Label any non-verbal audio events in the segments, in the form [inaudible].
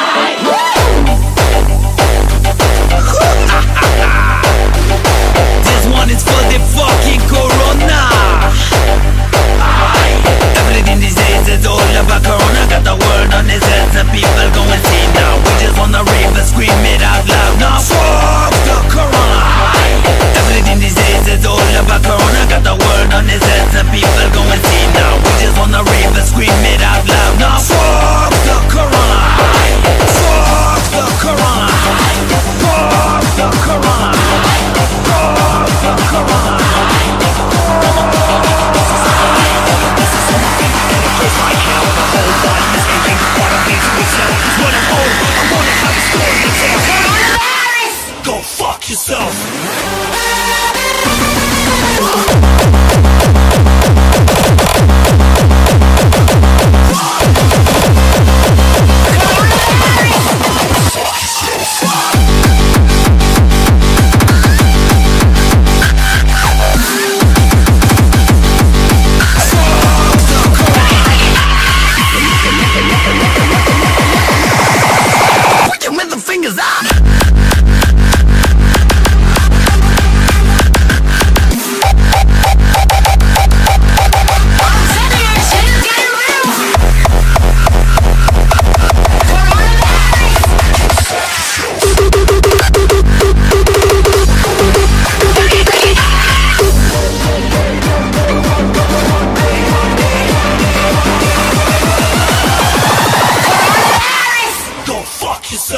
Yeah. [laughs]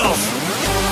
yourself!